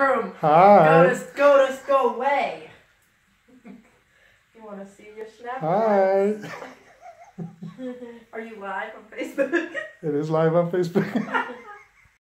bathroom. Hi. Go to go to go away. you want to see your snap? Hi. Are you live on Facebook? It is live on Facebook.